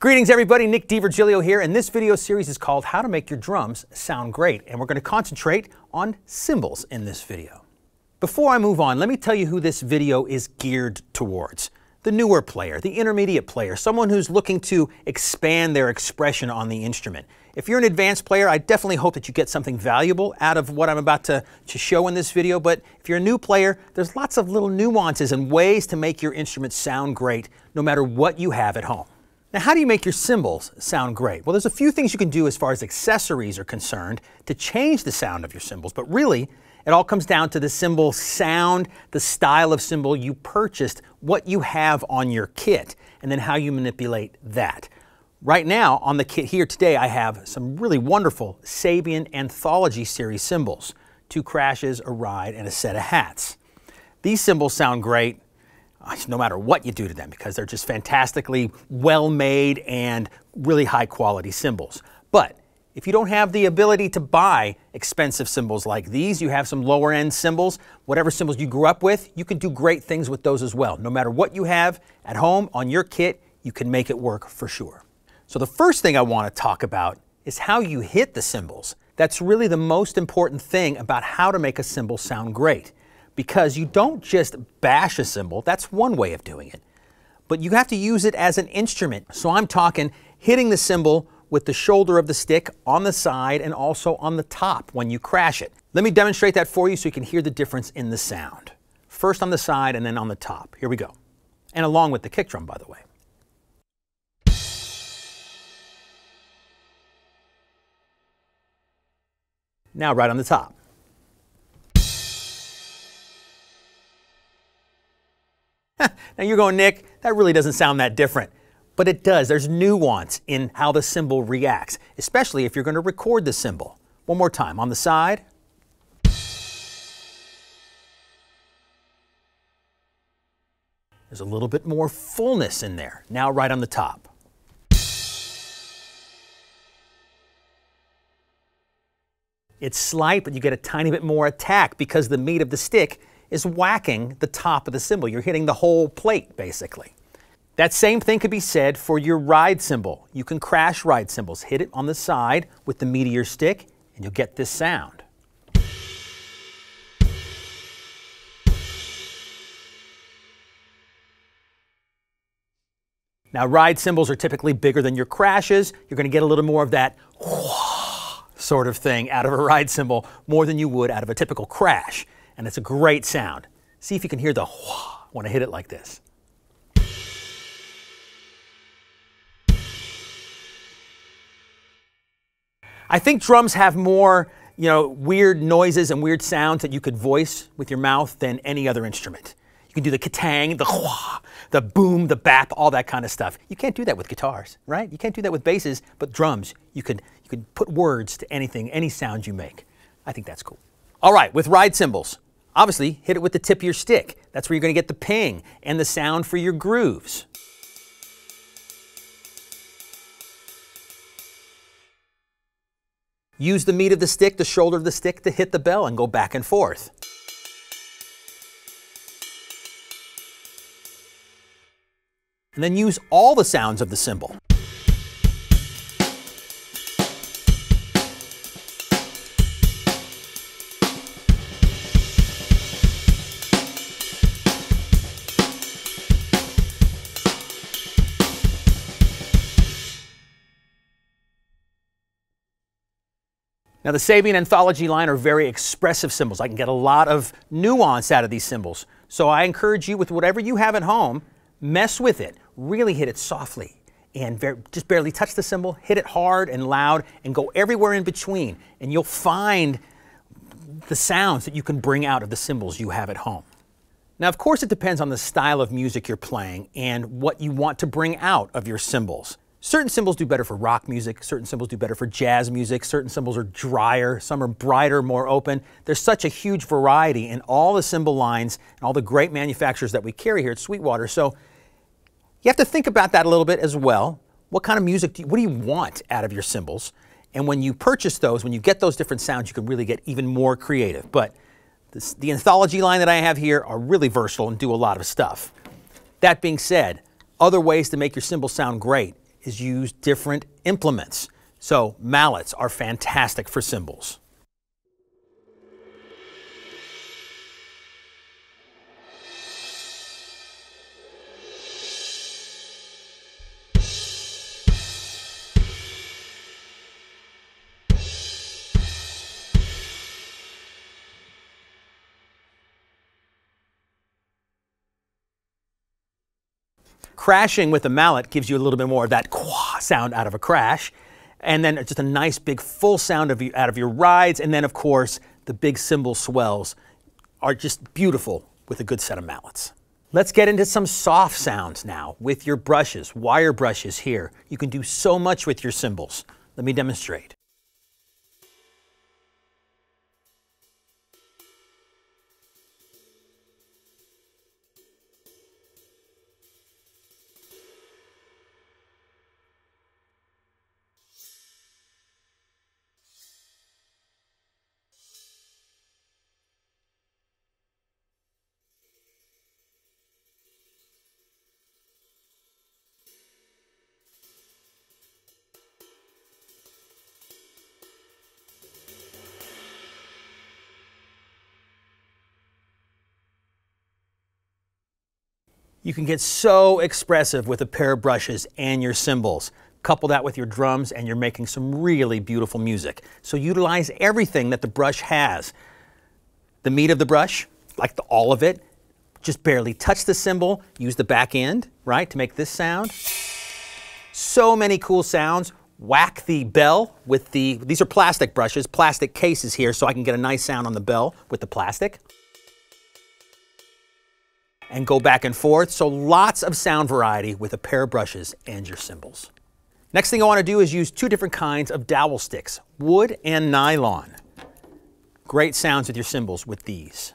Greetings everybody, Nick D'Virgilio here, and this video series is called How to Make Your Drums Sound Great, and we're going to concentrate on cymbals in this video. Before I move on, let me tell you who this video is geared towards. The newer player, the intermediate player, someone who's looking to expand their expression on the instrument. If you're an advanced player, I definitely hope that you get something valuable out of what I'm about to, to show in this video, but if you're a new player, there's lots of little nuances and ways to make your instrument sound great no matter what you have at home. Now, how do you make your cymbals sound great? Well, there's a few things you can do as far as accessories are concerned to change the sound of your cymbals, but really, it all comes down to the cymbal sound, the style of cymbal you purchased, what you have on your kit, and then how you manipulate that. Right now, on the kit here today, I have some really wonderful Sabian Anthology Series cymbals, two crashes, a ride, and a set of hats. These cymbals sound great Uh, no matter what you do to them because they're just fantastically well made and really high quality cymbals. But if you don't have the ability to buy expensive cymbals like these, you have some lower end cymbals, whatever cymbals you grew up with, you can do great things with those as well. No matter what you have at home on your kit, you can make it work for sure. So the first thing I want to talk about is how you hit the cymbals. That's really the most important thing about how to make a cymbal sound great because you don't just bash a cymbal, that's one way of doing it, but you have to use it as an instrument. So I'm talking hitting the cymbal with the shoulder of the stick on the side and also on the top when you crash it. Let me demonstrate that for you so you can hear the difference in the sound. First on the side and then on the top. Here we go. And along with the kick drum, by the way. Now right on the top. Now you're going, Nick, that really doesn't sound that different. But it does. There's nuance in how the cymbal reacts, especially if you're going to record the cymbal. One more time. On the side. There's a little bit more fullness in there. Now right on the top. It's slight, but you get a tiny bit more attack because the meat of the stick is whacking the top of the cymbal. You're hitting the whole plate, basically. That same thing could be said for your ride cymbal. You can crash ride cymbals. Hit it on the side with the meteor stick, and you'll get this sound. Now, ride cymbals are typically bigger than your crashes. You're going to get a little more of that sort of thing out of a ride cymbal more than you would out of a typical crash and it's a great sound. See if you can hear the whoosh when I hit it like this. I think drums have more, you know, weird noises and weird sounds that you could voice with your mouth than any other instrument. You can do the katang, the hua, the boom, the bap, all that kind of stuff. You can't do that with guitars, right? You can't do that with basses, but drums, you could you could put words to anything, any sound you make. I think that's cool. All right, with ride cymbals, Obviously, hit it with the tip of your stick. That's where you're going to get the ping and the sound for your grooves. Use the meat of the stick, the shoulder of the stick, to hit the bell and go back and forth. And then use all the sounds of the cymbal. Now the Sabian Anthology line are very expressive cymbals. I can get a lot of nuance out of these cymbals. So I encourage you with whatever you have at home, mess with it. Really hit it softly and just barely touch the cymbal, hit it hard and loud and go everywhere in between and you'll find the sounds that you can bring out of the cymbals you have at home. Now, of course, it depends on the style of music you're playing and what you want to bring out of your cymbals. Certain cymbals do better for rock music, certain cymbals do better for jazz music, certain cymbals are drier, some are brighter, more open. There's such a huge variety in all the cymbal lines and all the great manufacturers that we carry here at Sweetwater. So you have to think about that a little bit as well. What kind of music do you, what do you want out of your cymbals? And when you purchase those, when you get those different sounds, you can really get even more creative. But this, the anthology line that I have here are really versatile and do a lot of stuff. That being said, other ways to make your cymbals sound great is use different implements. So mallets are fantastic for cymbals. Crashing with a mallet gives you a little bit more of that quah sound out of a crash. And then just a nice big full sound of you, out of your rides. And then, of course, the big cymbal swells are just beautiful with a good set of mallets. Let's get into some soft sounds now with your brushes, wire brushes here. You can do so much with your cymbals. Let me demonstrate. You can get so expressive with a pair of brushes and your cymbals. Couple that with your drums and you're making some really beautiful music. So utilize everything that the brush has. The meat of the brush, like the, all of it, just barely touch the cymbal, use the back end, right, to make this sound. So many cool sounds. Whack the bell with the, these are plastic brushes, plastic cases here, so I can get a nice sound on the bell with the plastic and go back and forth. So lots of sound variety with a pair of brushes and your cymbals. Next thing I want to do is use two different kinds of dowel sticks, wood and nylon. Great sounds with your cymbals with these.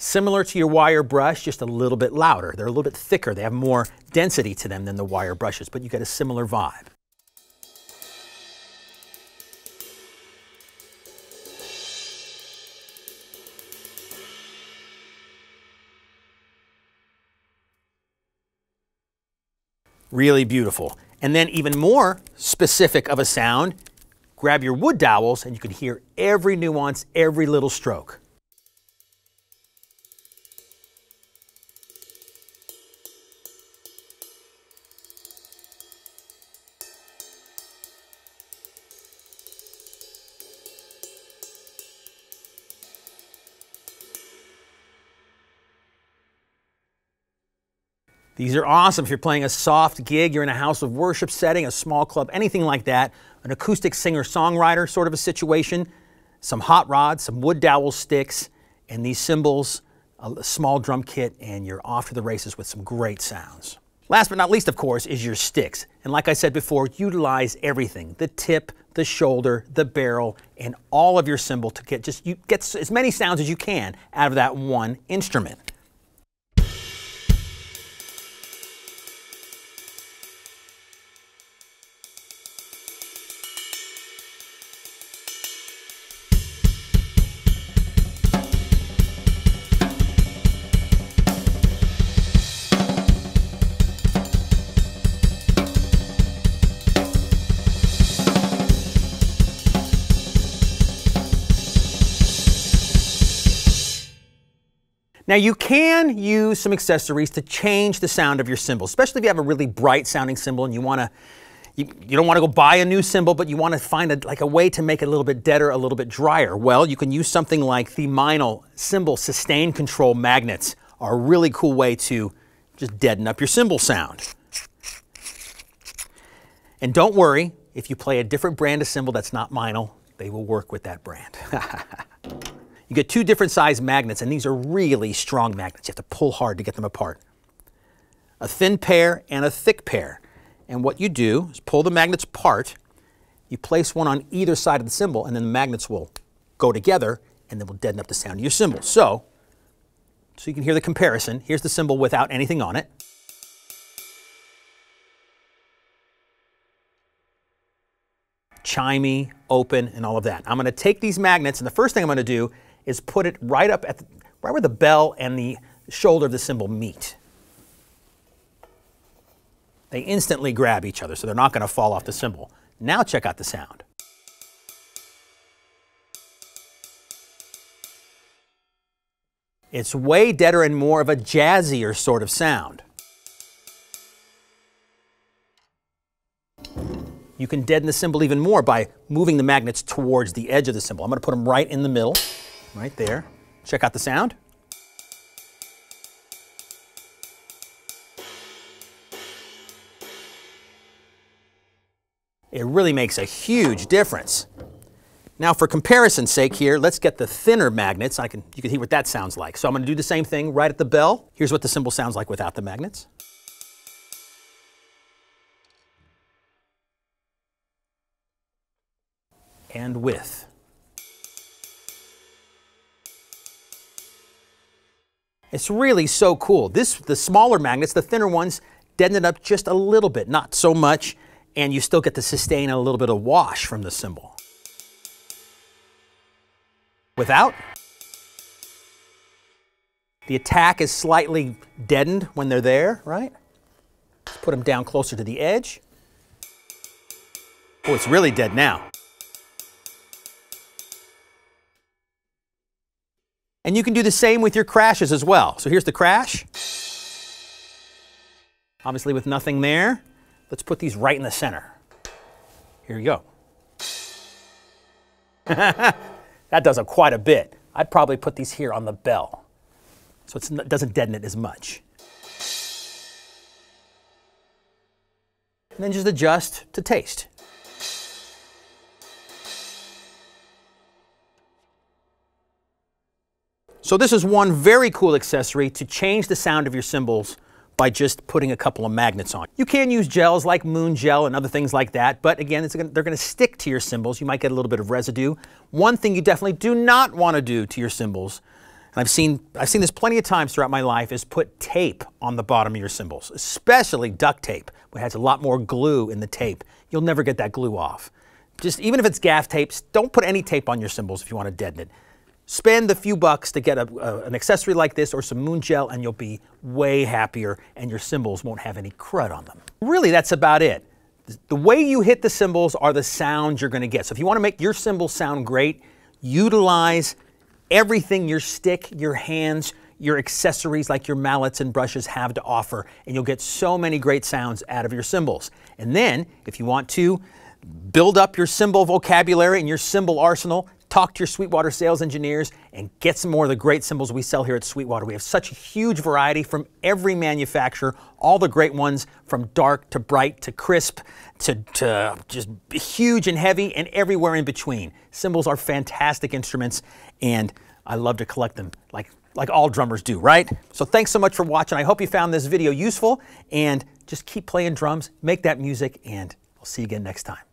Similar to your wire brush, just a little bit louder. They're a little bit thicker. They have more density to them than the wire brushes, but you get a similar vibe. Really beautiful. And then even more specific of a sound, grab your wood dowels and you can hear every nuance, every little stroke. These are awesome if you're playing a soft gig, you're in a house of worship setting, a small club, anything like that, an acoustic singer-songwriter sort of a situation, some hot rods, some wood dowel sticks, and these cymbals, a small drum kit, and you're off to the races with some great sounds. Last but not least, of course, is your sticks. And like I said before, utilize everything, the tip, the shoulder, the barrel, and all of your cymbal to get just you get as many sounds as you can out of that one instrument. Now you can use some accessories to change the sound of your cymbal, especially if you have a really bright sounding cymbal and you want to you, you, don't want to go buy a new cymbal, but you want to find a, like a way to make it a little bit deader, a little bit drier. Well, you can use something like the Meinl cymbal sustain control magnets are a really cool way to just deaden up your cymbal sound. And don't worry, if you play a different brand of cymbal that's not Meinl, they will work with that brand. You get two different size magnets, and these are really strong magnets. You have to pull hard to get them apart. A thin pair and a thick pair. And what you do is pull the magnets apart, you place one on either side of the cymbal, and then the magnets will go together, and then will deaden up the sound of your cymbal. So, so you can hear the comparison. Here's the cymbal without anything on it. chimey, open, and all of that. I'm going to take these magnets, and the first thing I'm going to do is put it right up at the, right where the bell and the shoulder of the cymbal meet. They instantly grab each other, so they're not going to fall off the cymbal. Now check out the sound. It's way deader and more of a jazzier sort of sound. You can deaden the cymbal even more by moving the magnets towards the edge of the cymbal. I'm going to put them right in the middle, right there. Check out the sound. It really makes a huge difference. Now for comparison's sake here, let's get the thinner magnets. I can, you can hear what that sounds like. So I'm going to do the same thing right at the bell. Here's what the cymbal sounds like without the magnets. And with. It's really so cool. This, the smaller magnets, the thinner ones, deaden it up just a little bit, not so much, and you still get to sustain a little bit of wash from the cymbal. Without, the attack is slightly deadened when they're there, right? Let's put them down closer to the edge. Oh, it's really dead now. And you can do the same with your crashes as well. So here's the crash. Obviously with nothing there. Let's put these right in the center. Here you go. that does a quite a bit. I'd probably put these here on the bell so it doesn't deaden it as much. And then just adjust to taste. So this is one very cool accessory to change the sound of your cymbals by just putting a couple of magnets on. You can use gels like moon gel and other things like that, but again, gonna, they're going to stick to your cymbals. You might get a little bit of residue. One thing you definitely do not want to do to your cymbals, and I've seen, I've seen this plenty of times throughout my life, is put tape on the bottom of your cymbals, especially duct tape, which has a lot more glue in the tape. You'll never get that glue off. Just even if it's gaff tapes, don't put any tape on your cymbals if you want to deaden it. Spend a few bucks to get a, a, an accessory like this or some moon gel and you'll be way happier and your cymbals won't have any crud on them. Really, that's about it. The way you hit the cymbals are the sounds you're going to get. So if you want to make your cymbals sound great, utilize everything your stick, your hands, your accessories like your mallets and brushes have to offer, and you'll get so many great sounds out of your cymbals. And then, if you want to build up your cymbal vocabulary and your cymbal arsenal, talk to your Sweetwater sales engineers and get some more of the great cymbals we sell here at Sweetwater. We have such a huge variety from every manufacturer, all the great ones from dark to bright to crisp to, to just huge and heavy and everywhere in between. Cymbals are fantastic instruments and I love to collect them like, like all drummers do, right? So thanks so much for watching. I hope you found this video useful and just keep playing drums, make that music, and I'll see you again next time.